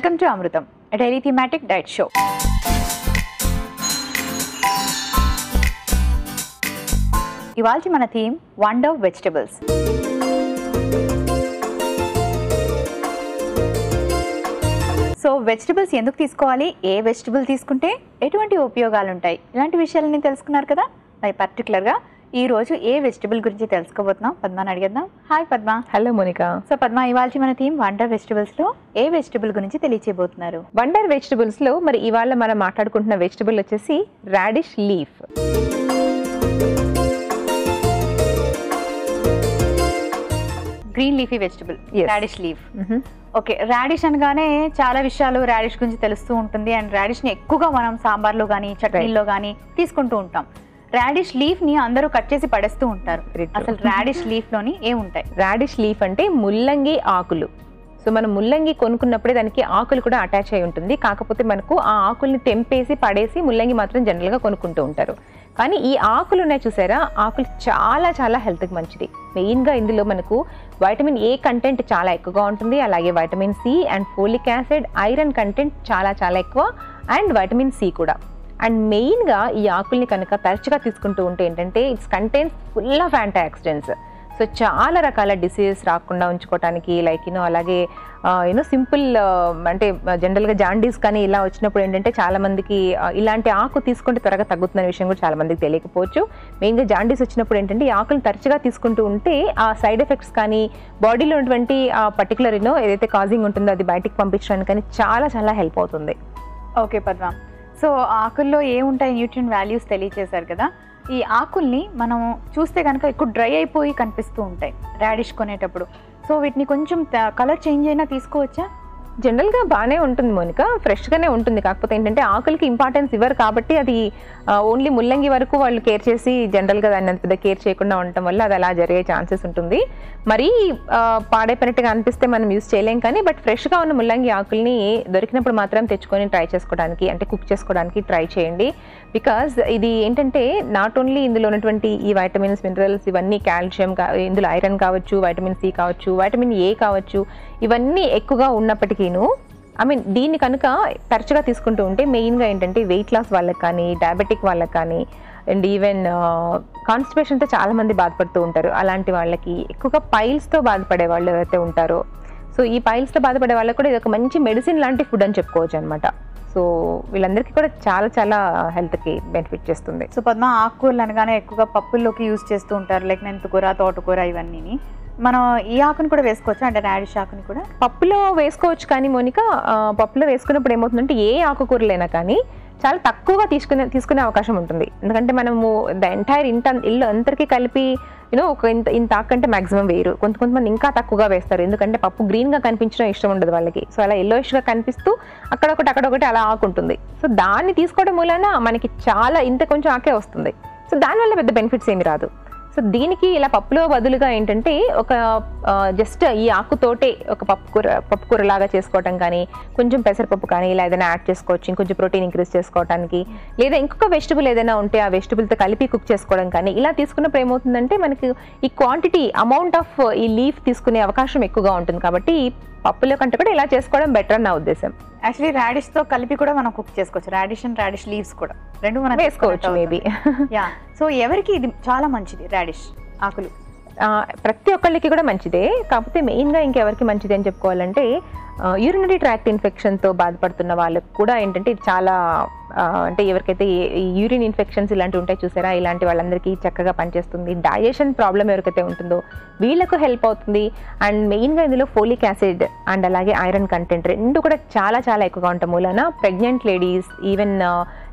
Welcome to Amrutham daily thematic diet show ఇవాళ మన theme wonder vegetables so vegetables ఎందుకు తీసుకోవాలి? ఏ వెజిటబుల్ తీసుకుంటే ఎటువంటి ఉపయోగాలు ఉంటాయి ఇలాంటి విషయాలని తెలుసుకున్నారు కదా? మరి పర్టికులర్గా ఈ రోజు ఏ వెజిటబుల్ గురించి తెలుసుకోబోతున్నాం? పద్మాని అడిగేద్దాం. Hi Padma. Hello Monica so Padma ఇవాళ మన థీమ్ వండర్ వెజిటబుల్స్లో ఏ వెజిటబుల్ గురించి తెలియచేయబోతున్నారు? వండర్ వెజిటబుల్స్లో మరి ఇవాళ మనం మాట్లాడుకుంటున్న వెజిటబుల్ వచ్చేసి radish leaf. Green leafy vegetable. Radish leaf okay radish అనగానే చాలా విషయాలు రాడిష్ గురించి తెలుస్తూ ఉంటుంది. అండ్ రాడిష్ని ఎక్కువగా మనం సాంబార్లో కానీ చట్నీల్లో కానీ తీసుకుంటూ ఉంటాం. రాడిష్ లీఫ్ని అందరూ కట్ చేసి పడేస్తూ ఉంటారు. అసలు రాడిష్ లీఫ్లోని ఏముంటాయి రాడిష్ లీఫ్ అంటే ముల్లంగి ఆకులు. సో మనం ముల్లంగి కొనుక్కున్నప్పుడే దానికి ఆకులు కూడా అటాచ్ అయి ఉంటుంది. కాకపోతే మనకు ఆ ఆకుల్ని తెంపేసి పడేసి ముల్లంగి మాత్రం జనరల్గా కొనుక్కుంటూ ఉంటారు. కానీ ఈ ఆకులు ఉన్నాయి చూసారా? ఆకులు చాలా చాలా హెల్త్కి మంచిది. మెయిన్గా ఇందులో మనకు వైటమిన్ ఏ కంటెంట్ చాలా ఎక్కువగా ఉంటుంది. అలాగే vitamin C and folic acid iron content చాలా చాలా ఎక్కువ. అండ్ వైటమిన్ సి కూడా. అండ్ మెయిన్గా ఈ ఆకుల్ని కనుక తరచుగా తీసుకుంటూ ఉంటే ఏంటంటే it's contents full of anti oxidants so చాలా రకాల డిసీజెస్ రాకుండా ఉంచుకోవటానికి లైక్ యూనో అలాగే uh, యూనో సింపుల్ um, అంటే uh, జనరల్గా జాండీస్ కానీ ఇలా వచ్చినప్పుడు ఏంటంటే చాలామందికి uh, ఇలాంటి ఆకు తీసుకుంటే త్వరగా తగ్గుతున్న విషయం కూడా చాలామందికి తెలియకపోవచ్చు. మెయిన్గా జాండీస్ వచ్చినప్పుడు ఏంటంటే ఈ ఆకులు తరచుగా తీసుకుంటూ ఉంటే ఆ సైడ్ ఎఫెక్ట్స్ కానీ బాడీలో ఉన్నటువంటి ఆ పర్టికులర్ యూనో ఏదైతే కాజింగ్ ఉంటుందో అది బయటికి పంపించడానికి కానీ చాలా చాలా హెల్ప్ అవుతుంది. ఓకే పద్మా సో ఆకుల్లో ఏముంటాయి న్యూట్రియన్ వాల్యూస్ తెలియచేశారు కదా ఈ ఆకుల్ని మనం చూస్తే కనుక ఎక్కువ డ్రై అయిపోయి కనిపిస్తూ ఉంటాయి రాడిష్ కొనేటప్పుడు. సో వీటిని కొంచెం కలర్ చేంజ్ అయినా తీసుకోవచ్చా? జనరల్గా బాగానే ఉంటుంది మోనిక ఫ్రెష్గానే ఉంటుంది. కాకపోతే ఏంటంటే ఆకులకి ఇంపార్టెన్స్ ఇవ్వరు కాబట్టి అది ఓన్లీ ముల్లంగి వరకు వాళ్ళు కేర్ చేసి జనరల్గా దాన్ని అంత పెద్ద కేర్ చేయకుండా ఉండటం వల్ల అది అలా జరిగే ఛాన్సెస్ ఉంటుంది. మరీ పాడైపోయినట్టుగా అనిపిస్తే మనం యూస్ చేయలేం కానీ బట్ ఫ్రెష్గా ఉన్న ముల్లంగి ఆకుల్ని దొరికినప్పుడు మాత్రం తెచ్చుకొని ట్రై చేసుకోవడానికి అంటే కుక్ చేసుకోవడానికి ట్రై చేయండి. బికాజ్ ఇది ఏంటంటే నాట్ ఓన్లీ ఇందులో ఉన్నటువంటి ఈ వైటమిన్స్ మినరల్స్ ఇవన్నీ కాల్షియం కా ఇందులో ఐరన్ కావచ్చు వైటమిన్ సి కావచ్చు వైటమిన్ ఏ కావచ్చు ఇవన్నీ ఎక్కువగా ఉన్నప్పటికీను ఐ మీన్ దీన్ని కనుక తరచుగా తీసుకుంటూ ఉంటే మెయిన్గా ఏంటంటే వెయిట్ లాస్ వాళ్ళకి కానీ డయాబెటిక్ వాళ్ళకి కానీ అండ్ ఈవెన్ కాన్స్టిపేషన్తో చాలామంది బాధపడుతూ ఉంటారు. అలాంటి వాళ్ళకి ఎక్కువగా పైల్స్తో బాధపడే వాళ్ళు ఎవరైతే ఉంటారో సో ఈ పైల్స్తో బాధపడే వాళ్ళకి కూడా ఇది ఒక మంచి మెడిసిన్ లాంటి ఫుడ్ అని చెప్పుకోవచ్చు అనమాట సో వీళ్ళందరికీ కూడా చాలా చాలా హెల్త్కి బెనిఫిట్ చేస్తుంది. సో పద్మ ఆకుకూరలు అనగానే ఎక్కువగా పప్పుల్లోకి యూస్ చేస్తూ ఉంటారు. లైక్ మెంతుకూర తోటకూర ఇవన్నీ మనం ఈ ఆకుని కూడా వేసుకోవచ్చు అంటే రాడిష్ ఆకుని కూడా. పప్పులో వేసుకోవచ్చు కానీ మోనిక పప్పులో వేసుకున్నప్పుడు ఏమవుతుందంటే ఏ ఆకుకూరలైనా కానీ చాలా తక్కువగా తీసుకునే తీసుకునే అవకాశం ఉంటుంది. ఎందుకంటే మనము ద ఎంటైర్ ఇంట ఇల్లు అందరికీ కలిపి యూనో ఒక ఇంత ఇంత ఆకు అంటే మాక్సిమం వేయరు. కొంత కొంతమంది ఇంకా తక్కువగా వేస్తారు. ఎందుకంటే పప్పు గ్రీన్గా కనిపించడం ఇష్టం ఉండదు వాళ్ళకి. సో అలా ఎల్లోయిష్గా కనిపిస్తూ అక్కడొకటి అక్కడొకటి అలా ఆకు ఉంటుంది. సో దాన్ని తీసుకోవడం మూలన మనకి చాలా ఇంత కొంచెం ఆకే వస్తుంది. సో దానివల్ల పెద్ద బెనిఫిట్స్ ఏమి రాదు. సో దీనికి ఇలా పప్పులో బదులుగా ఏంటంటే ఒక జస్ట్ ఈ ఆకుతోటే ఒక పప్పు కూర పప్పు కూర లాగా చేసుకోవటం కానీ కొంచెం పెసరపప్పు కానీ ఇలా ఏదైనా యాడ్ చేసుకోవచ్చు ఇంకొంచెం ప్రోటీన్ ఇంక్రీజ్ చేసుకోవడానికి లేదా ఇంకొక వెజిటబుల్ ఏదైనా ఉంటే ఆ వెజిటబుల్తో కలిపి కుక్ చేసుకోవడం కానీ ఇలా తీసుకున్నప్పుడు ఏమవుతుందంటే మనకి ఈ క్వాంటిటీ అమౌంట్ ఆఫ్ ఈ లీఫ్ తీసుకునే అవకాశం ఎక్కువగా ఉంటుంది కాబట్టి పప్పులో కంటే కూడా ఇలా చేసుకోవడం బెటర్ అని నా ఉద్దేశం. యాక్చువల్లీ రాడిష్తో కలిపి కూడా మనం కుక్ చేసుకోవచ్చు. రాడిష్ అండ్ రాడిష్ లీవ్స్ కూడా. రెండు మనం వేసుకోవచ్చు మేబీ యా సో ఎవరికి ఇది చాలా మంచిది రాడిష్ ఆకులు. ప్రతి ఒక్కళ్ళకి కూడా మంచిదే. కాకపోతే మెయిన్గా ఇంకెవరికి మంచిది అని చెప్పుకోవాలంటే యూరినరీ ట్రాక్ట్ ఇన్ఫెక్షన్తో బాధపడుతున్న వాళ్ళకి కూడా ఏంటంటే ఇది చాలా అంటే ఎవరికైతే యూరిన్ ఇన్ఫెక్షన్స్ ఇలాంటివి ఉంటాయి చూసారా? ఇలాంటి వాళ్ళందరికీ చక్కగా పనిచేస్తుంది. డైజెషన్ ప్రాబ్లం ఎవరికైతే ఉంటుందో వీళ్ళకు హెల్ప్ అవుతుంది. అండ్ మెయిన్గా ఇందులో ఫోలిక్ యాసిడ్ అండ్ అలాగే ఐరన్ కంటెంట్ రెండు కూడా చాలా చాలా ఎక్కువగా ఉంటాం మూలన pregnant ladies even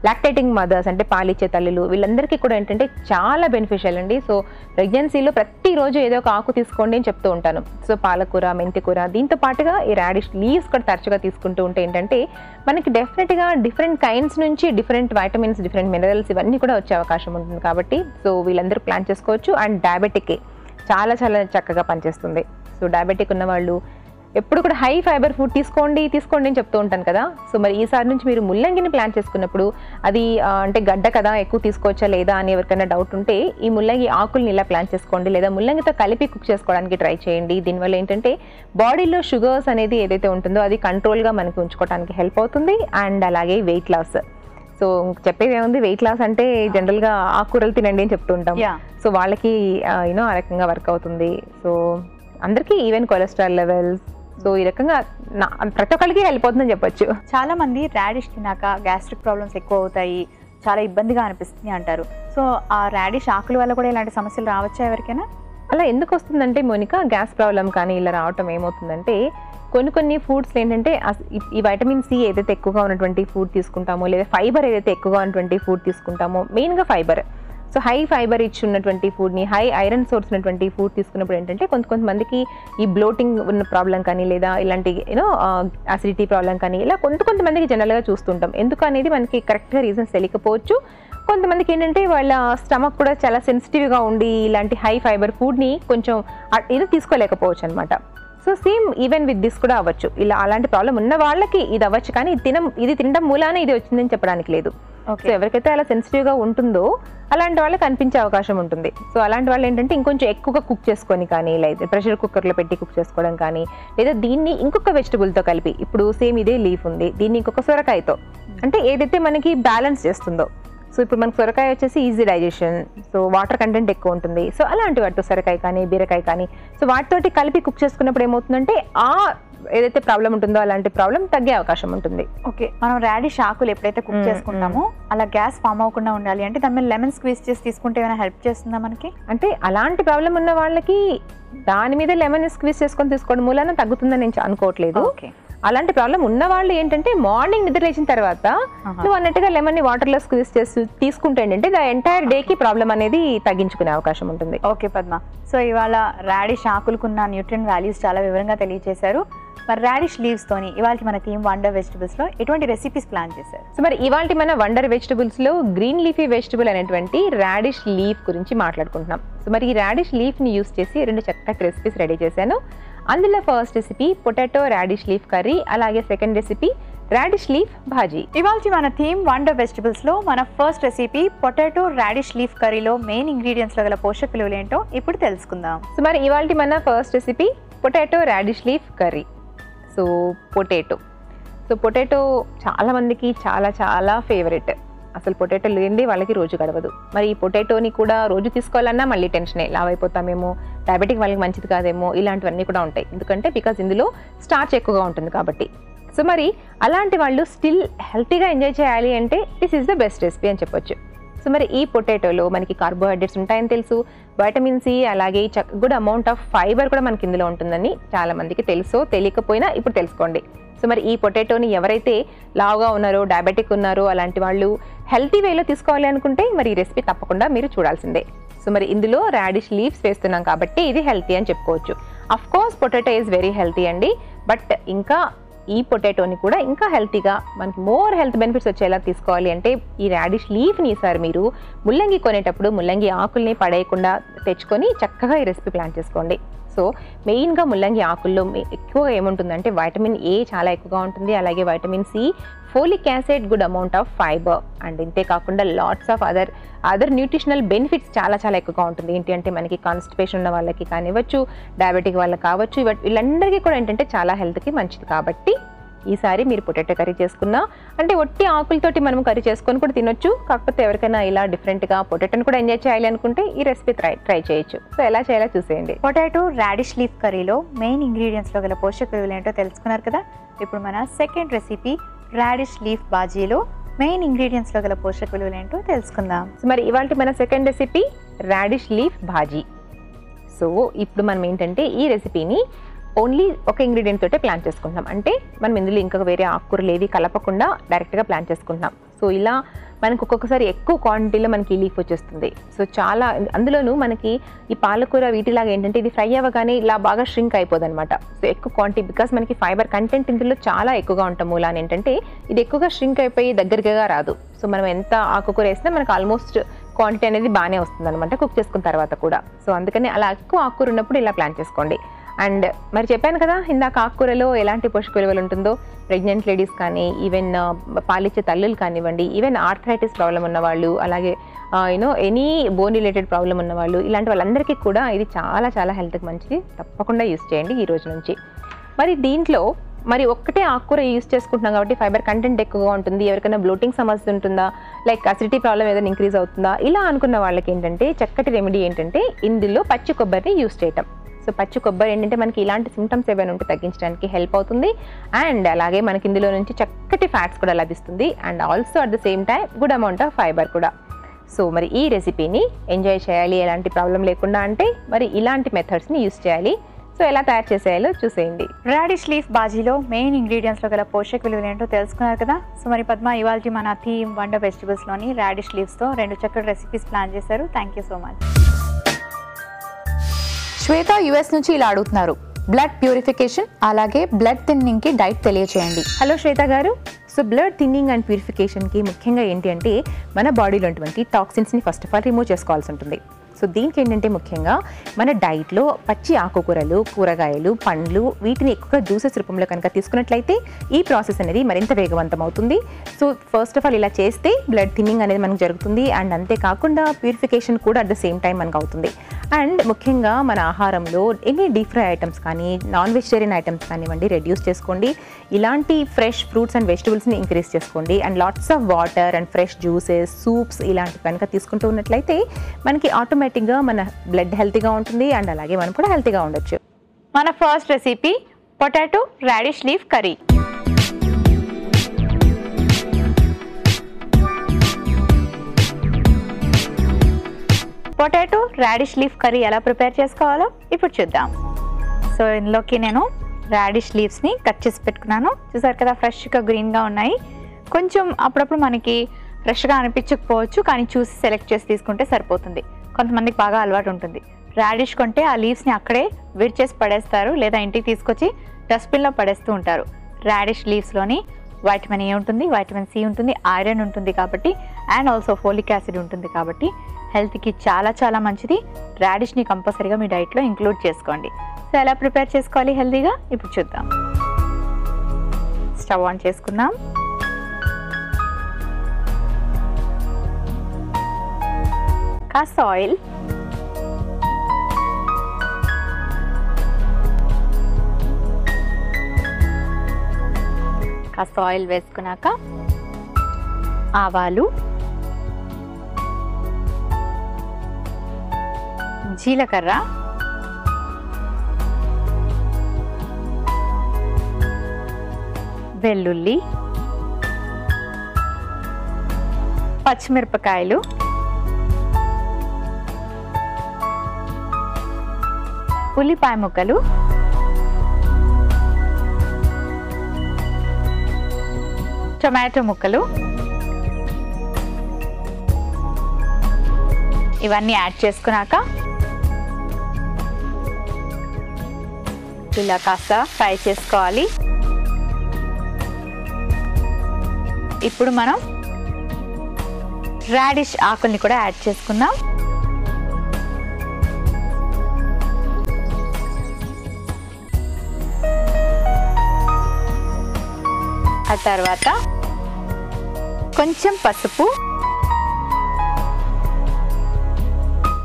lactating mothers అంటే పాలిచ్చే తల్లులు వీళ్ళందరికీ కూడా ఏంటంటే చాలా బెనిఫిషియల్ అండి. సో ప్రెగ్నెన్సీలో ప్రతిరోజు ఏదో ఒక ఆకు తీసుకోండి అని చెప్తూ ఉంటాను. సో పాలకూర మెంతికూర దీంతో పాటుగా ఈ రాడిష్ లీవ్స్ కూడా తరచుగా తీసుకుంటూ ఉంటే ఏంటంటే మనకి డెఫినెట్గా డిఫరెంట్ కైండ్స్ నుంచి డిఫరెంట్ వైటమిన్స్ డిఫరెంట్ మినరల్స్ ఇవన్నీ కూడా వచ్చే అవకాశం ఉంటుంది కాబట్టి సో వీళ్ళందరూ ప్లాన్ చేసుకోవచ్చు. అండ్ డయాబెటిక్ చాలా చాలా చక్కగా పనిచేస్తుంది. సో డయాబెటిక్ ఉన్న వాళ్ళు ఎప్పుడు కూడా హై ఫైబర్ ఫుడ్ తీసుకోండి తీసుకోండి అని చెప్తూ ఉంటాను కదా. సో మరి ఈసారి నుంచి మీరు ముల్లంగిని ప్లాన్ చేసుకున్నప్పుడు అది అంటే గడ్డ కదా ఎక్కువ తీసుకోవచ్చా లేదా అని ఎవరికైనా డౌట్ ఉంటే ఈ ముల్లంగి ఆకుల్ని ఇలా ప్లాన్ చేసుకోండి లేదా ముల్లంగితో కలిపి కుక్ చేసుకోవడానికి ట్రై చేయండి. దీనివల్ల ఏంటంటే బాడీలో షుగర్స్ అనేది ఏదైతే ఉంటుందో అది కంట్రోల్గా మనకి ఉంచుకోవడానికి హెల్ప్ అవుతుంది అండ్ అలాగే వెయిట్ లాస్ సో చెప్పేది ఏముంది వెయిట్ లాస్ అంటే జనరల్గా ఆకుకూరలు తినండి అని చెప్తూ ఉంటాం. యా సో వాళ్ళకి యూనో ఆ రకంగా వర్క్ అవుతుంది. సో అందరికీ ఈవెన్ కొలెస్ట్రాల్ లెవెల్స్ సో ఈ రకంగా నా- ప్రతి ఒక్కరికి హెల్ప్ అవుతుందని చెప్పొచ్చు. చాలా మంది రాడిష్ తినాక గ్యాస్ట్రిక్ ప్రాబ్లమ్స్ ఎక్కువ అవుతాయి చాలా ఇబ్బందిగా అనిపిస్తుంది అంటారు. సో ఆ రాడిష్ ఆకుల వల్ల కూడా ఇలాంటి సమస్యలు రావచ్చా ఎవరికైనా? అలా ఎందుకు వస్తుందంటే మోనిక గ్యాస్ ప్రాబ్లం కానీ ఇలా రావటం ఏమవుతుందంటే కొన్ని కొన్ని ఫుడ్స్ ఏంటంటే ఈ వైటమిన్ సి ఏదైతే ఎక్కువగా ఉన్నటువంటి ఫుడ్ తీసుకుంటామో లేదా ఫైబర్ ఏదైతే ఎక్కువగా ఉన్నటువంటి ఫుడ్ తీసుకుంటామో మెయిన్గా ఫైబర్ సో హై ఫైబర్ ఇచ్చి ఉన్నటువంటి ఫుడ్ని హై ఐరన్ సోర్స్ ఉన్నటువంటి ఫుడ్ తీసుకున్నప్పుడు ఏంటంటే కొంత కొంతమందికి ఈ బ్లోటింగ్ ఉన్న ప్రాబ్లం కానీ లేదా ఇలాంటి యూనో అసిడిటీ ప్రాబ్లం కానీ ఇలా కొంత కొంతమందికి జనరల్గా చూస్తుంటాం. ఎందుకు అనేది మనకి కరెక్ట్గా రీజన్స్ తెలియకపోవచ్చు. కొంతమందికి ఏంటంటే వాళ్ళ స్టమక్ కూడా చాలా సెన్సిటివ్గా ఉండి ఇలాంటి హై ఫైబర్ ఫుడ్ని కొంచెం ఇది తీసుకోలేకపోవచ్చు అనమాట so same even with this కూడా అవ్వచ్చు. ఇలా అలాంటి ప్రాబ్లం ఉన్న వాళ్ళకి ఇది అవ్వచ్చు కానీ ఇది తినం ఇది తినడం మూలానే ఇది వచ్చిందని చెప్పడానికి లేదు. సో ఎవరికైతే అలా సెన్సిటివ్గా ఉంటుందో అలాంటి వాళ్ళకి కనిపించే అవకాశం ఉంటుంది. సో అలాంటి వాళ్ళు ఏంటంటే ఇంకొంచెం ఎక్కువగా కుక్ చేసుకొని కానీ లేదా ప్రెషర్ కుక్కర్లో పెట్టి కుక్ చేసుకోవడం కానీ లేదా దీన్ని ఇంకొక వెజిటబుల్తో కలిపి ఇప్పుడు సేమ్ ఇదే లీఫ్ ఉంది దీన్ని ఇంకొక సొరకాయతో. అంటే ఏదైతే మనకి బ్యాలెన్స్ చేస్తుందో. సో ఇప్పుడు మనకు సొరకాయ వచ్చేసి easy digestion so water content ఎక్కువ ఉంటుంది. సో అలాంటి వాటితో సొరకాయ కానీ బీరకాయ కానీ సో వాటితోటి కలిపి కుక్ చేసుకున్నప్పుడు ఏమవుతుందంటే ఆ ఏదైతే ప్రాబ్లం ఉంటుందో అలాంటి ప్రాబ్లం తగ్గే అవకాశం ఉంటుంది. ఓకే మనం రాడిష్ ఆకులు ఎప్పుడైతే కుక్ చేసుకుంటామో అలా గ్యాస్ ఫామ్ అవ్వకుండా ఉండాలి. అంటే దాని మీద లెమన్ స్క్వీజ్ చేసి తీసుకుంటే ఏమైనా హెల్ప్ చేస్తుందా మనకి? అంటే అలాంటి ప్రాబ్లం ఉన్న వాళ్ళకి దాని మీద లెమన్ స్క్వీజ్ చేసుకొని తీసుకోవడం మూలన తగ్గుతుందని నేను అనుకోవట్లేదు. ఓకే. అలాంటి ప్రాబ్లం ఉన్న వాళ్ళు ఏంటంటే మార్నింగ్ నిద్ర లేచిన తర్వాత నువ్వు అన్నట్టుగా లెమన్ని వాటర్లో స్క్వీజ్ చేసి తీసుకుంటే ఏంటంటే ద ఎంటైర్ డే కి ప్రాబ్లం అనేది తగ్గించుకునే అవకాశం ఉంటుంది. ఓకే పద్మ. సో ఇవాళ రాడిష్ ఆకులకున్న న్యూట్రియన్ వాల్యూస్ చాలా వివరంగా తెలియజేశారు మరి రాడిష్ లీవ్స్ తోని ఇవాళ మన థీమ్ వండర్ వెజిటబుల్స్లో ఎటువంటి రెసిపీస్ ప్లాన్ చేశారు? సో మరి ఇవాళ మన వండర్ వెజిటబుల్స్లో గ్రీన్ లీఫీ వెజిటబుల్ అనేటువంటి రాడిష్ లీఫ్ గురించి మాట్లాడుకుంటున్నాం. సో మరి ఈ రాడిష్ లీఫ్ని యూస్ చేసి రెండు చక్కటి రెసిపీస్ రెడీ చేశాను. అందులో first recipe potato radish leaf curry అలాగే second recipe radish leaf bhaji ఇవాళ మన థీమ్ వండర్ వెజిటబుల్స్లో మన first recipe potato radish leaf కర్రీలో మెయిన్ ఇంగ్రీడియంట్స్లో గల పోషక విలువలు ఏంటో ఇప్పుడు తెలుసుకుందాం. సో మరి ఇవాళ మన first recipe potato radish leaf curry so potato so potato చాలా మందికి చాలా చాలా ఫేవరెట్ అసలు పొటాటో లేనిది వాళ్ళకి రోజు గడవదు. మరి ఈ పొటాటోని కూడా రోజు తీసుకోవాలన్నా మళ్ళీ టెన్షనే లావ్ అయిపోతామేమో డయాబెటిక్ వాళ్ళకి మంచిది కాదేమో ఇలాంటివన్నీ కూడా ఉంటాయి. ఎందుకంటే బికాజ్ ఇందులో స్టార్చ్ ఎక్కువగా ఉంటుంది కాబట్టి. సో మరి అలాంటి వాళ్ళు స్టిల్ హెల్తీగా ఎంజాయ్ చేయాలి అంటే this is the best recipe అని చెప్పొచ్చు. సో మరి ఈ పొటాటోలో మనకి కార్బోహైడ్రేట్స్ ఉంటాయని తెలుసు. వైటమిన్ సి అలాగే గుడ్ అమౌంట్ ఆఫ్ ఫైబర్ కూడా మనకి ఇందులో ఉంటుందని చాలా మందికి తెలుసో తెలియకపోయినా ఇప్పుడు తెలుసుకోండి. సో మరి ఈ పొటాటోని ఎవరైతే లావుగా ఉన్నారో డయాబెటిక్ ఉన్నారో అలాంటి వాళ్ళు హెల్తీ వేలో తీసుకోవాలి అనుకుంటే మరి ఈ రెసిపీ తప్పకుండా మీరు చూడాల్సిందే. సో మరి ఇందులో రాడిష్ లీవ్స్ వేస్తున్నాం కాబట్టి ఇది హెల్తీ అని చెప్పుకోవచ్చు. Of course potato is very healthy అండి. బట్ ఇంకా ఈ పొటాటోని కూడా ఇంకా హెల్తీగా మనకి మోర్ హెల్త్ బెనిఫిట్స్ వచ్చేలా తీసుకోవాలి అంటే ఈ రాడిష్ లీఫ్ని సార్ మీరు ముల్లంగి కొనేటప్పుడు ముల్లంగి ఆకుల్ని పడేయకుండా తెచ్చుకొని చక్కగా ఈ రెసిపీ ప్లాన్ చేసుకోండి. సో మెయిన్గా ముల్లంగి ఆకుల్లో ఎక్కువగా ఏముంటుందంటే వైటమిన్ ఏ చాలా ఎక్కువగా ఉంటుంది. అలాగే vitamin C folic acid good amount of fibre. And ఇంతే కాకుండా lots of other other nutritional benefits చాలా చాలా ఎక్కువగా ఉంటుంది. ఏంటి అంటే మనకి కాన్స్టిపేషన్ ఉన్న వాళ్ళకి కానివ్వచ్చు డయాబెటిక్ వాళ్ళకి కావచ్చు ఇవ- వీళ్ళందరికీ కూడా ఏంటంటే చాలా హెల్త్కి మంచిది కాబట్టి ఈసారి మీరు పొటాటో కర్రీ చేసుకున్నా అంటే ఒట్టి ఆకులతోటి మనం కర్రీ చేసుకొని కూడా తినొచ్చు. కాకపోతే ఎవరికైనా ఇలా డిఫరెంట్గా పొటాటోని కూడా ఎంజాయ్ చేయాలి అనుకుంటే ఈ రెసిపీ ట్రై ట్రై చేయొచ్చు. సో ఎలా చేయాలో చూసేయండి. పొటాటో రాడిష్ లీఫ్ కర్రీలో మెయిన్ ఇంగ్రీడియంట్స్లో గల పోషక విలువలు ఏంటో తెలుసుకున్నారు కదా? ఇప్పుడు మన సెకండ్ రెసిపీ రాడిష్ లీఫ్ బాజీలో మెయిన్ ఇంగ్రీడియంట్స్లో గల పోషక విలువలు ఏంటో తెలుసుకుందాం. సో మరి ఇవాళ మన second recipe radish leaf bhaji so ఇప్పుడు మనం ఏంటంటే ఈ రెసిపీని ఓన్లీ ఒక ఇంగ్రీడియంట్ తోటే ప్లాన్ చేసుకుంటాం అంటే మనం ఇందులో ఇంకా వేరే ఆకుకూరలు ఏవి కలపకుండా డైరెక్ట్గా ప్లాన్ చేసుకుంటాం సో ఇలా మనకు ఒక్కొక్కసారి ఎక్కువ క్వాంటిటీలో మనకి ఈ లీఫ్ వచ్చేస్తుంది. సో చాలా అందులోనూ మనకి ఈ పాలకూర వీటిలాగా ఏంటంటే ఇది ఫ్రై అవ్వగానే ఇలా బాగా షింక్ అయిపోదు అనమాట సో ఎక్కువ క్వాంటిటీ బికాస్ మనకి ఫైబర్ కంటెంట్ ఇందులో చాలా ఎక్కువగా ఉంటాం మూలాన్ని ఏంటంటే ఇది ఎక్కువగా షింక్ అయిపోయి దగ్గరగా రాదు. సో మనం ఎంత ఆకుకూర వేసినా మనకు ఆల్మోస్ట్ క్వాంటిటీ అనేది బాగానే వస్తుంది అనమాట కుక్ చేసుకున్న తర్వాత కూడా. సో అందుకని అలా ఎక్కువ ఆకుకూర ఉన్నప్పుడు ఇలా ప్లాన్ చేసుకోండి. అండ్ మరి చెప్పాను కదా ఇందాక ఆకుకూరలో ఎలాంటి పోషక విలువలు ఉంటుందో ప్రెగ్నెంట్ లేడీస్ కానీ ఈవెన్ uh, పాలిచ్చే తల్లులు కానివ్వండి ఈవెన్ ఆర్థరైటిస్ ప్రాబ్లం ఉన్న వాళ్ళు అలాగే you know any bone related problem ఉన్నవాళ్ళు ఇలాంటి వాళ్ళందరికీ కూడా ఇది చాలా చాలా హెల్త్కి మంచిది. తప్పకుండా యూస్ చేయండి ఈ రోజు నుంచి. మరి దీంట్లో మరి ఒక్కటే ఆకుకూర యూస్ చేసుకుంటున్నాం కాబట్టి ఫైబర్ కంటెంట్ ఎక్కువగా ఉంటుంది. ఎవరికైనా బ్లోటింగ్ సమస్య ఉంటుందా? లైక్ అసిడిటీ ప్రాబ్లం ఏదైనా ఇంక్రీజ్ అవుతుందా? ఇలా అనుకున్న వాళ్ళకి ఏంటంటే చక్కటి రెమెడీ ఏంటంటే ఇందులో పచ్చి కొబ్బరిని యూస్ చేయటం. సో పచ్చి కొబ్బరి ఏంటంటే మనకి ఇలాంటి సిమ్టమ్స్ ఏమైనా ఉంటే తగ్గించడానికి హెల్ప్ అవుతుంది. అండ్ అలాగే మనకి ఇందులో నుంచి చక్కటి ఫ్యాట్స్ కూడా లభిస్తుంది. And also at the same time good amount of fibre కూడా. సో మరి ఈ రెసిపీని ఎంజాయ్ చేయాలి. ఎలాంటి ప్రాబ్లం లేకుండా అంటే మరి ఇలాంటి మెథడ్స్ని యూస్ చేయాలి. సో ఎలా తయారు చేసేయాలో చూసేయండి. రాడిష్ లీఫ్ బాజీలో మెయిన్ ఇంగ్రీడియంట్స్లో గల పోషక విలువలు ఏంటో తెలుసుకున్నారు కదా? సో మరి పద్మ ఇవాళ మన థీమ్ వండర్ వెజిటబుల్స్లోని రాడిష్ లీవ్స్తో రెండు చక్కటి రెసిపీస్ ప్లాన్ చేశారు. Thank you so much Shweta US నుంచి ఇలా అడుగుతున్నారు. బ్లడ్ ప్యూరిఫికేషన్ అలాగే బ్లడ్ థిన్నింగ్కి డైట్ తెలియచేయండి. Hello Shweta garu. So blood thinning and ప్యూరిఫికేషన్కి ముఖ్యంగా ఏంటి అంటే మన బాడీలో ఉన్నటువంటి టాక్సిన్స్ని ఫస్ట్ ఆఫ్ ఆల్ రిమూవ్ చేసుకోవాల్సి ఉంటుంది. సో దీనికి ఏంటంటే ముఖ్యంగా మన డైట్లో పచ్చి ఆకుకూరలు కూరగాయలు పండ్లు వీటిని ఎక్కువగా జ్యూసెస్ రూపంలో కనుక తీసుకున్నట్లయితే ఈ ప్రాసెస్ అనేది మరింత వేగవంతం అవుతుంది సో ఫస్ట్ ఆఫ్ ఆల్ ఇలా చేస్తే బ్లడ్ థిన్నింగ్ అనేది మనకు జరుగుతుంది. అండ్ అంతేకాకుండా ప్యూరిఫికేషన్ కూడా అట్ ద సేమ్ టైం మనకు అవుతుంది. అండ్ ముఖ్యంగా మన ఆహారంలో ఎనీ డీప్ ఫ్రై ఐటమ్స్ కానీ నాన్ వెజిటేరియన్ ఐటమ్స్ కానివ్వండి రెడ్యూస్ చేసుకోండి. ఇలాంటి ఫ్రెష్ ఫ్రూట్స్ అండ్ వెజిటబుల్స్ని ఇంక్రీజ్ చేసుకోండి. And lots of water and fresh juices soups ఇలాంటివి కనుక తీసుకుంటూ ఉన్నట్లయితే మనకి ఆటోమేటిక్గా మన బ్లడ్ హెల్తీగా ఉంటుంది. అండ్ అలాగే మనం కూడా హెల్తీగా ఉండొచ్చు. మన first recipe potato radish leaf curry potato radish leaf curry ఎలా ప్రిపేర్ చేసుకోవాలో ఇప్పుడు చూద్దాం. సో ఇందులోకి నేను రాడిష్ లీవ్స్ని కట్ చేసి పెట్టుకున్నాను. చూసారు కదా ఫ్రెష్గా గ్రీన్గా ఉన్నాయి. కొంచెం అప్పుడప్పుడు మనకి ఫ్రెష్గా అనిపించకపోవచ్చు కానీ చూసి సెలెక్ట్ చేసి తీసుకుంటే సరిపోతుంది. కొంతమందికి బాగా అలవాటు ఉంటుంది. రాడిష్ కొంటే ఆ లీవ్స్ని అక్కడే విడిచేసి పడేస్తారు లేదా ఇంటికి తీసుకొచ్చి డస్ట్బిన్లో పడేస్తూ ఉంటారు. రాడిష్ లీవ్స్లోని వైటమిన్ ఏ ఉంటుంది వైటమిన్ సి ఉంటుంది ఐరన్ ఉంటుంది కాబట్టి అండ్ ఆల్సో ఫోలిక్ యాసిడ్ ఉంటుంది కాబట్టి హెల్త్కి చాలా చాలా మంచిది. రాడిష్ని కంపల్సరీగా మీ డైట్లో ఇంక్లూడ్ చేసుకోండి. సో ఎలా ప్రిపేర్ చేసుకోవాలి హెల్తీగా? ఇప్పుడు చూద్దాం. స్టవ్ ఆన్ చేసుకుందాం. కాస్త ఆయిల్. కాస్త ఆయిల్ వేసుకున్నాక ఆవాలు. జీలకర్ర వెల్లుల్లి. పచ్చిమిరపకాయలు. ఉల్లిపాయ ముక్కలు. టొమాటో ముక్కలు. ఇవన్నీ యాడ్ చేసుకున్నాక ఇలా కాస్త ఫ్రై చేసుకోవాలి. ఇప్పుడు మనం రాడిష్ ఆకుల్ని కూడా యాడ్ చేసుకుందాం. ఆ తర్వాత కొంచెం పసుపు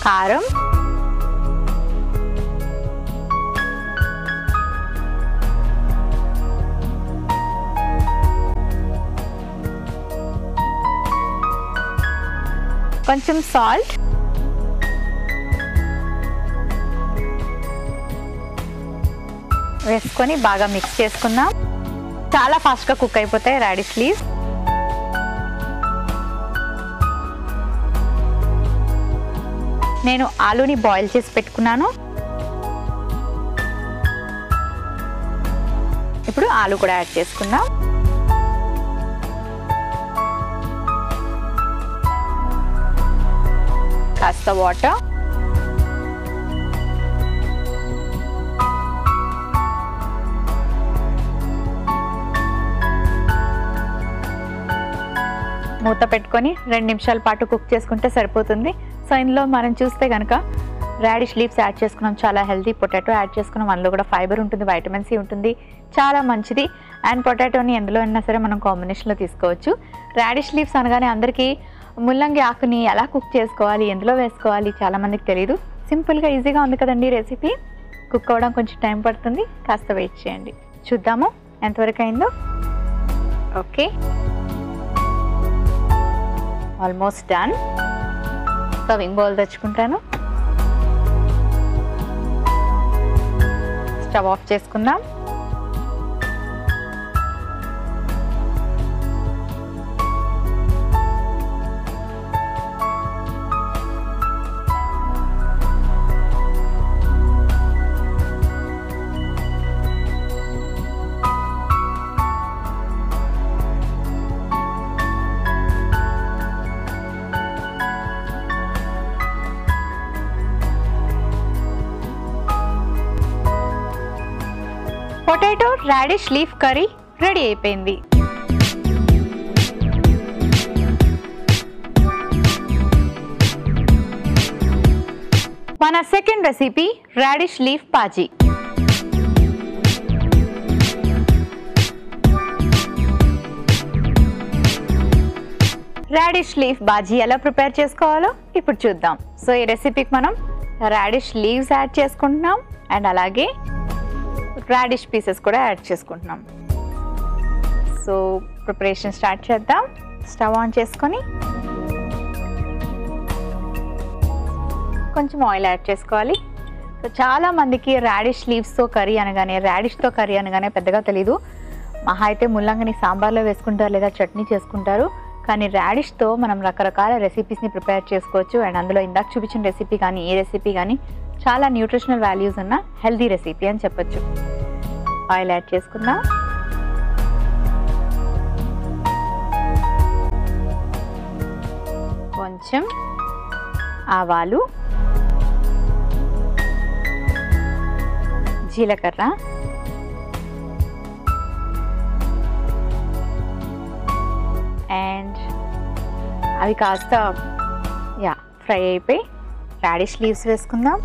కారం కొంచెం సాల్ట్. వేసుకొని బాగా మిక్స్ చేసుకుందాం. చాలా ఫాస్ట్గా కుక్ అయిపోతాయి రాడిష్ లీవ్స్ నేను ఆలూని బాయిల్ చేసి పెట్టుకున్నాను. ఇప్పుడు ఆలు కూడా యాడ్ చేసుకుందాం. కాస్త వాటర్. మూత పెట్టుకొని రెండు నిమిషాల పాటు కుక్ చేసుకుంటే సరిపోతుంది. సో ఇందులో మనం చూస్తే కనుక రాడిష్ లీవ్స్ యాడ్ చేసుకున్నాం. చాలా హెల్తీ పొటాటో యాడ్ చేసుకున్నాం. అందులో కూడా ఫైబర్ ఉంటుంది వైటమిన్ సి ఉంటుంది. చాలా మంచిది. అండ్ పొటాటోని ఎందులో అయినా సరే మనం కాంబినేషన్లో తీసుకోవచ్చు. రాడిష్ లీవ్స్ అనగానే అందరికీ ముల్లంగి ఆకుని ఎలా కుక్ చేసుకోవాలి ఎందులో వేసుకోవాలి చాలా మందికి తెలియదు సింపుల్గా ఈజీగా ఉంది కదండి రెసిపీ కుక్ అవ్వడం కొంచెం టైం పడుతుంది. కాస్త వెయిట్ చేయండి. చూద్దాము ఎంతవరకు అయిందో. Okay almost done serving bowl తెచ్చుకుంటాను. స్టవ్ ఆఫ్ చేసుకుందాం. Potato radish leaf curry ready అయిపోయింది. మన second recipe radish leaf bhaji radish leaf bhaji ఎలా ప్రిపేర్ చేసుకోవాలో ఇప్పుడు చూద్దాం. సో ఈ రెసిపీకి మనం రాడిష్ లీవ్స్ యాడ్ చేసుకుంటున్నాం. అండ్ అలాగే రాడిష్ పీసెస్ కూడా యాడ్ చేసుకుంటున్నాం. సో ప్రిపరేషన్ స్టార్ట్ చేద్దాం. స్టవ్ ఆన్ చేసుకొని కొంచెం ఆయిల్ యాడ్ చేసుకోవాలి. సో చాలా మందికి రాడిష్ లీవ్స్తో కర్రీ అనగానే రాడిష్తో కర్రీ అనగానే పెద్దగా తెలీదు. మహా అయితే ముల్లంగిని సాంబార్లో వేసుకుంటారు లేదా చట్నీ చేసుకుంటారు. కానీ రాడిష్తో మనం రకరకాల రెసిపీస్ని ప్రిపేర్ చేసుకోవచ్చు. అండ్ అందులో ఇందాక చూపించిన రెసిపీ కానీ ఏ రెసిపీ కానీ చాలా న్యూట్రిషనల్ వాల్యూస్ ఉన్న హెల్దీ రెసిపీ అని చెప్పొచ్చు. ఆయిల్ యాడ్ చేసుకుందాం. కొంచెం ఆవాలు జీలకర్ర అండ్ అవి కాస్త యా ఫ్రై అయిపోయి రాడిష్ లీవ్స్ వేసుకుందాం.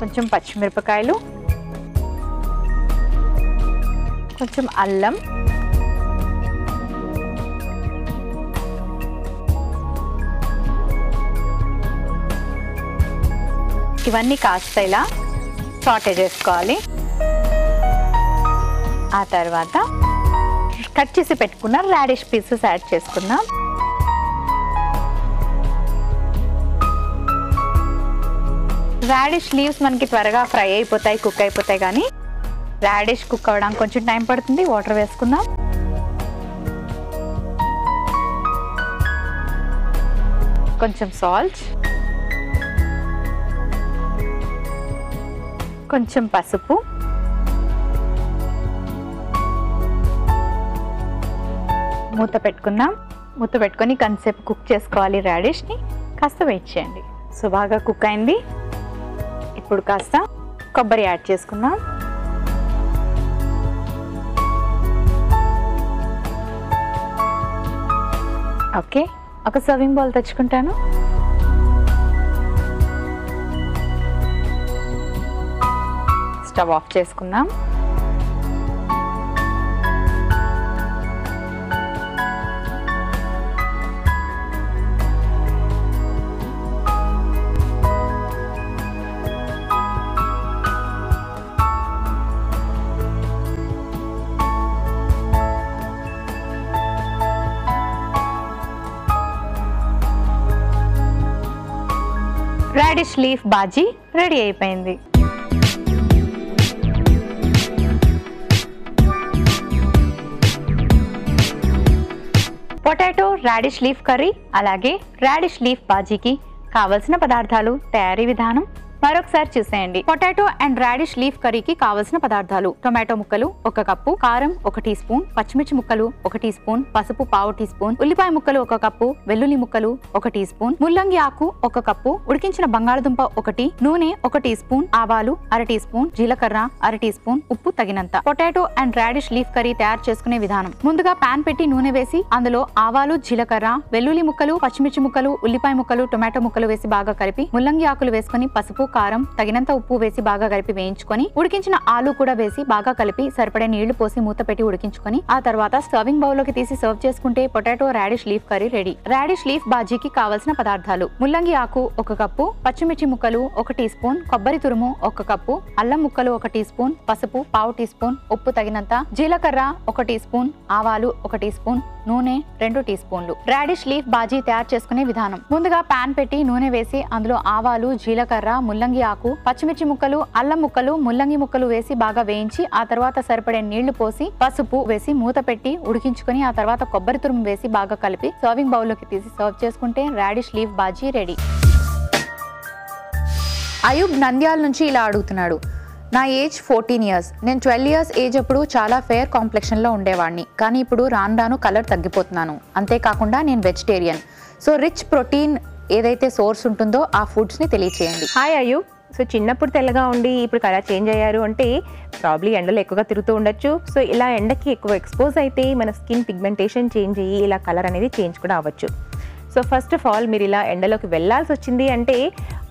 కొంచెం పచ్చిమిరపకాయలు కొంచెం అల్లం ఇవన్నీ కాస్త ఇలా సాటే చేసుకోవాలి. ఆ తర్వాత కట్ చేసి పెట్టుకున్న రాడిష్ పీసెస్ యాడ్ చేసుకున్నాం రాడిష్ లీవ్స్ మనకి త్వరగా ఫ్రై అయిపోతాయి కుక్ అయిపోతాయి కానీ రాడిష్ కుక్ అవ్వడానికి కొంచెం టైం పడుతుంది. వాటర్ వేసుకుందాం. కొంచెం సాల్ట్ కొంచెం పసుపు. మూత పెట్టుకుందాం. మూత పెట్టుకొని కొంతసేపు కుక్ చేసుకోవాలి రాడిష్ని కాస్త వెయిట్ చేయండి. సో బాగా కుక్ అయింది. ఇప్పుడు కాస్త కొబ్బరి యాడ్ చేసుకుందాం. ఓకే ఒక సర్వింగ్ బౌల్ తెచ్చుకుంటాను. స్టవ్ ఆఫ్ చేసుకుందాం. లీఫ్ బాజీ రెడీ అయిపోయింది. పొటాటో రాడిష్ లీఫ్ కర్రీ అలాగే రాడిష్ లీఫ్ బాజీకి కావలసిన పదార్థాలు తయారీ విధానం మరొకసారి చూసేయండి. పొటాటో అండ్ రాడిష్ లీఫ్ కర్రీకి కావలసిన పదార్థాలు. టొమాటో ముక్కలు ఒక కప్పు కారం ఒక టీ స్పూన్ పచ్చిమిర్చి ముక్కలు ఒక టీ స్పూన్ పసుపు పావు టీ స్పూన్ ఉల్లిపాయ ముక్కలు ఒక కప్పు వెల్లుల్లి ముక్కలు ఒక టీ స్పూన్ ముల్లంగి ఆకు ఒక కప్పు ఉడికించిన బంగాళదుంప ఒకటి నూనె ఒక టీ స్పూన్ ఆవాలు అర టీ స్పూన్ జీలకర్ర అర టీ స్పూన్ ఉప్పు తగినంత. Potato and radish leaf curry తయారు చేసుకునే విధానం. ముందుగా పాన్ పెట్టి నూనె వేసి అందులో ఆవాలు జీలకర్ర వెల్లుల్లి ముక్కలు పచ్చిమిర్చి ముక్కలు ఉల్లిపాయ ముక్కలు టొమాటో ముక్కలు వేసి బాగా కలిపి ముల్లంగి ఆకులు వేసుకొని పసుపు కారం తగినంత ఉప్పు వేసి బాగా కలిపి వేయించుకొని ఉడికించిన ఆలు కూడా వేసి బాగా కలిపి సరిపడే నీళ్ళు పోసి మూత పెట్టి ఉడికించుకొని ఆ తర్వాత సర్వింగ్ బౌల్లోకి తీసి సర్వ్ చేసుకుంటే potato radish leaf curry ready. Radish leaf బాజీకి కావలసిన పదార్థాలు. ముల్లంగి ఆకు ఒక కప్పు పచ్చిమిర్చి ముక్కలు ఒక టీ స్పూన్ కొబ్బరి తురుము ఒక కప్పు అల్లం ముక్కలు ఒక టీ స్పూన్ పసుపు పావు టీ స్పూన్ ఉప్పు తగినంత జీలకర్ర ఒక టీ స్పూన్ ఆవాలు ఒక టీ స్పూన్ నూనె రెండు టీ స్పూన్లు. రాడిష్ లీఫ్ బాజీ తయారు చేసుకునే విధానం. ముందుగా పాన్ పెట్టి నూనె వేసి అందులో ఆవాలు జీలకర్ర ముల్లంగి ఆకు పచ్చిమిర్చి ముక్కలు అల్లం ముక్కలు ముల్లంగి ముక్కలు వేసి బాగా వేయించి ఆ తర్వాత సరిపడే నీళ్ళు పోసి పసుపు వేసి మూత పెట్టి ఉడికించుకొని ఆ తర్వాత కొబ్బరి తురుము వేసి బాగా కలిపి సర్వింగ్ బౌల్లోకి తీసి సర్వ్ చేసుకుంటే radish leaf bhaji ready. Ayub Nandyal నుంచి ఇలా అడుగుతున్నాడు. నా ఏజ్ ఫోర్టీన్ ఇయర్స్. నేను ట్వెల్వ్ ఇయర్స్ ఏజ్ అప్పుడు చాలా ఫేర్ కాంప్లెక్షన్లో ఉండేవాడిని. కానీ ఇప్పుడు రాను రాను కలర్ తగ్గిపోతున్నాను. అంతేకాకుండా నేను వెజిటేరియన్. సో రిచ్ ప్రోటీన్ ఏదైతే సోర్స్ ఉంటుందో ఆ ఫుడ్స్ని తెలియచేయండి. హాయ్ అయ్యు. సో చిన్నప్పుడు తెల్లగా ఉండి ఇప్పుడు కలర్ చేంజ్ అయ్యారు అంటే ప్రాబ్లీ ఎండలో ఎక్కువగా తిరుగుతూ ఉండొచ్చు. సో ఇలా ఎండకి ఎక్కువ ఎక్స్పోజ్ అయితే మన స్కిన్ పిగ్మెంటేషన్ చేంజ్ అయ్యి ఇలా కలర్ అనేది చేంజ్ కూడా అవ్వచ్చు. సో ఫస్ట్ ఆఫ్ ఆల్ మీరు ఇలా ఎండలోకి వెళ్ళాల్సి వచ్చింది అంటే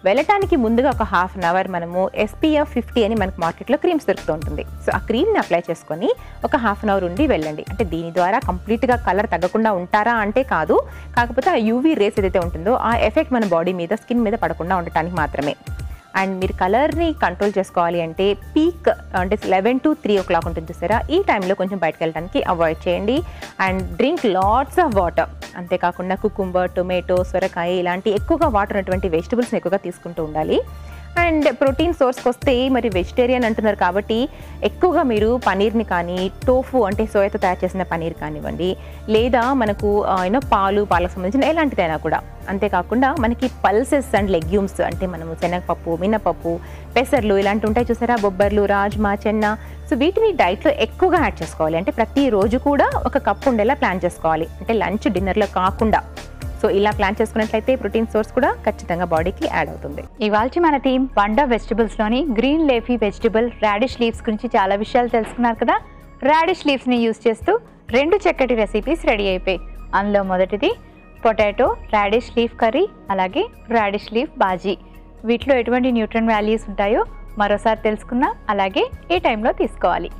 వెళ్ళటానికి ముందుగా ఒక హాఫ్ అన్ అవర్ మనము ఎస్పీఎఫ్ ఫిఫ్టీ అని మనకు మార్కెట్లో క్రీమ్స్ దొరుకుతూ ఉంటుంది. సో ఆ క్రీమ్ని అప్లై చేసుకొని ఒక హాఫ్ అన్ అవర్ ఉండి వెళ్ళండి. అంటే దీని ద్వారా కంప్లీట్గా కలర్ తగ్గకుండా ఉంటారా అంటే కాదు. కాకపోతే ఆ యూవీ రేస్ ఏదైతే ఉంటుందో ఆ ఎఫెక్ట్ మన బాడీ మీద స్కిన్ మీద పడకుండా ఉండటానికి మాత్రమే. అండ్ మీరు కలర్ని కంట్రోల్ చేసుకోవాలి అంటే పీక్ అంటే eleven to three o'clock ఉంటుంది చూసారా? ఈ టైంలో కొంచెం బయటకు వెళ్ళడానికి అవాయిడ్ చేయండి. And drink lots of water అంతేకాకుండా కుకుంబర్ టొమాటో సొరకాయ ఇలాంటి ఎక్కువగా వాటర్ ఉన్నటువంటి వెజిటబుల్స్ని ఎక్కువగా తీసుకుంటూ ఉండాలి. అండ్ ప్రోటీన్ సోర్స్కి వస్తే మరి వెజిటేరియన్ అంటున్నారు కాబట్టి ఎక్కువగా మీరు పనీర్ని కానీ టోఫు అంటే సోయాతో తయారు చేసిన పనీర్ కానివ్వండి లేదా మనకు యూనో పాలు పాలకు సంబంధించిన ఎలాంటిదైనా కూడా. అంతేకాకుండా మనకి పల్సెస్ అండ్ లెగ్యూమ్స్ అంటే మనము శనగపప్పు మినపప్పు పెసర్లు ఇలాంటి ఉంటాయి చూసారా? బొబ్బర్లు రాజ్మా చెన్న. సో వీటిని డైట్లో ఎక్కువగా యాడ్ చేసుకోవాలి. అంటే ప్రతిరోజు కూడా ఒక కప్పు ఉండేలా ప్లాన్ చేసుకోవాలి. అంటే లంచ్ డిన్నర్లో కాకుండా. సో ఇలా ప్లాన్ చేసుకున్నట్లయితే ప్రోటీన్ సోర్స్ కూడా ఖచ్చితంగా బాడీకి యాడ్ అవుతుంది. ఇవాళ మన team wonder వెజిటబుల్స్లోని green leafy vegetable radish leaves గురించి చాలా విషయాలు తెలుసుకున్నారు కదా? రాడిష్ లీవ్స్ని యూజ్ చేస్తూ రెండు చక్కటి రెసిపీస్ రెడీ అయిపోయాయి. అందులో మొదటిది పొటాటో రాడిష్ లీఫ్ కర్రీ అలాగే రాడిష్ లీఫ్ బాజీ. వీటిలో ఎటువంటి న్యూట్రన్ వాల్యూస్ ఉంటాయో మరోసారి తెలుసుకుందాం అలాగే ఏ టైంలో తీసుకోవాలి.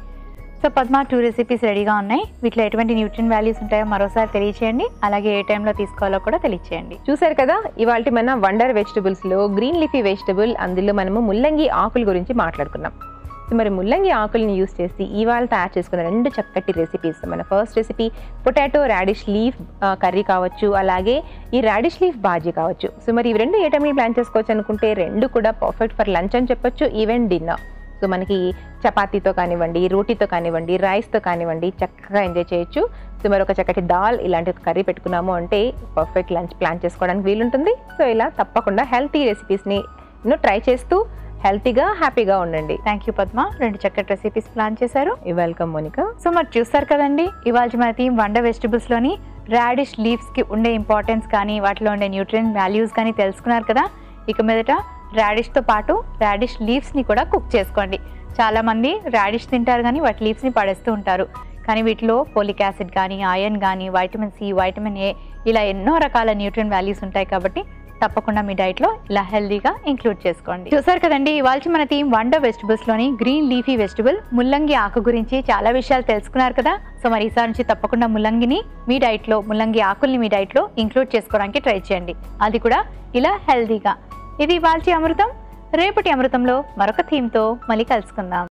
సో పద్మ టూ రెసిపీస్ రెడీగా ఉన్నాయి. వీటిలో ఎటువంటి న్యూట్రిన్ వాల్యూస్ ఉంటాయో మరోసారి తెలియచేయండి. అలాగే ఏ టైంలో తీసుకోవాలో కూడా తెలియచేయండి. చూసారు కదా ఇవాళ మన వండర్ వెజిటబుల్స్లో గ్రీన్ లీఫీ వెజిటబుల్ అందులో మనము ముల్లంగి ఆకుల గురించి మాట్లాడుకున్నాం. సో మరి ముల్లంగి ఆకుల్ని యూస్ చేసి ఇవాళ తయారు చేసుకున్న రెండు చక్కటి రెసిపీస్ మన first recipe potato radish leaf curry కావచ్చు అలాగే ఈ రాడిష్ లీఫ్ బాజీ కావచ్చు. సో మరి ఇవి రెండు ఏ టైంలో ప్లాన్ చేసుకోవచ్చు అనుకుంటే రెండు కూడా పర్ఫెక్ట్ ఫర్ లంచ్ అని చెప్పొచ్చు ఈవెన్ డిన్నర్ సో మనకి చపాతీతో కానివ్వండి రోటీతో కానివ్వండి రైస్తో కానివ్వండి చక్కగా ఎంజాయ్ చేయొచ్చు. సో మరి ఒక చక్కటి దాల్ ఇలాంటి కర్రీ పెట్టుకున్నాము అంటే పర్ఫెక్ట్ లంచ్ ప్లాన్ చేసుకోవడానికి వీలుంటుంది. సో ఇలా తప్పకుండా హెల్తీ రెసిపీస్ని ట్రై చేస్తూ హెల్తీగా హ్యాపీగా ఉండండి. Thank you Padma. రెండు చక్కటి రెసిపీస్ ప్లాన్ చేశారు. వెల్కమ్ మోనికా సో మరి చూస్తారు కదండి ఇవాళ మన టీం వండర్ వెజిటబుల్స్లోని రాడిష్ లీవ్స్కి ఉండే ఇంపార్టెన్స్ కానీ వాటిలో ఉండే న్యూట్రియన్ వాల్యూస్ కానీ తెలుసుకున్నారు కదా. ఇక మీదట రాడిష్తో పాటు రాడిష్ లీవ్స్ని కూడా కుక్ చేసుకోండి. చాలామంది రాడిష్ తింటారు కానీ వాటి లీవ్స్ని పడేస్తూ ఉంటారు. కానీ వీటిలో పోలిక్ యాసిడ్ కానీ ఐరన్ కానీ వైటమిన్ సి వైటమిన్ ఏ ఇలా ఎన్నో రకాల న్యూట్రియన్ వాల్యూస్ ఉంటాయి కాబట్టి తప్పకుండా మీ డైట్లో ఇలా హెల్దీగా ఇంక్లూడ్ చేసుకోండి. చూసారు కదండి ఇవాళ మన థీమ్ వండర్ వెజిటబుల్స్లోని గ్రీన్ లీఫీ వెజిటబుల్ ముల్లంగి ఆకు గురించి చాలా విషయాలు తెలుసుకున్నారు కదా. సో మరి ఈసారి నుంచి తప్పకుండా ముల్లంగిని మీ డైట్లో ముల్లంగి ఆకుల్ని మీ డైట్లో ఇంక్లూడ్ చేసుకోవడానికి ట్రై చేయండి. అది కూడా ఇలా హెల్దీగా. ఇది వాల్చి అమృతం. రేపటి అమృతంలో మరొక థీమ్తో మళ్ళీ కలుసుకుందాం.